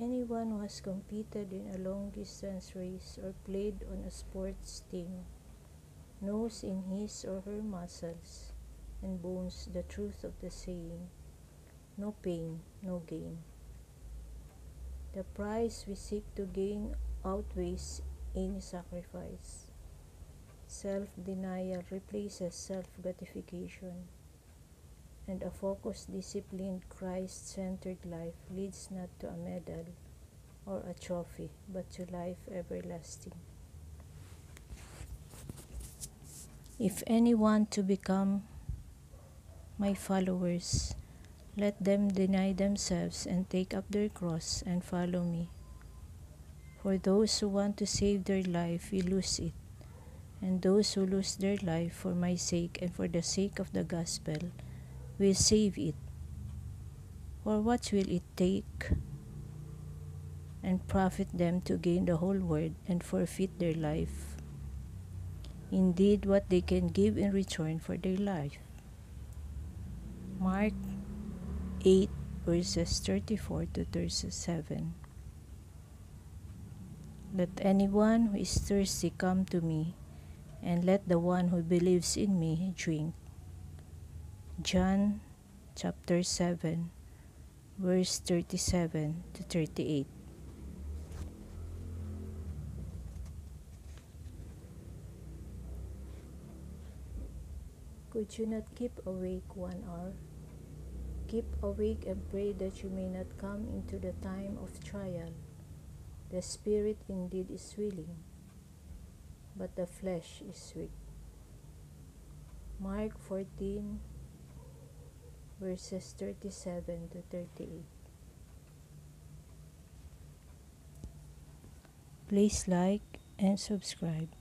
Anyone who has competed in a long distance race or played on a sports team knows in his or her muscles and bones the truth of the saying no pain, no gain. The prize we seek to gain outweighs any sacrifice. Self denial replaces self gratification, and a focused, disciplined, Christ centered life leads not to a medal or a trophy, but to life everlasting. If any want to become my followers, let them deny themselves and take up their cross and follow me. For those who want to save their life will lose it, and those who lose their life for my sake and for the sake of the gospel will save it. For what will it take and profit them to gain the whole world and forfeit their life? Indeed, what they can give in return for their life. Mark 8 verses 34 to 37. Let anyone who is thirsty come to me, and let the one who believes in me drink. John chapter 7 verse 37 to 38. Could you not keep awake one hour? Keep awake and pray that you may not come into the time of trial. The spirit indeed is willing, but the flesh is weak. Mark 14, verses 37 to 38. Please like and subscribe.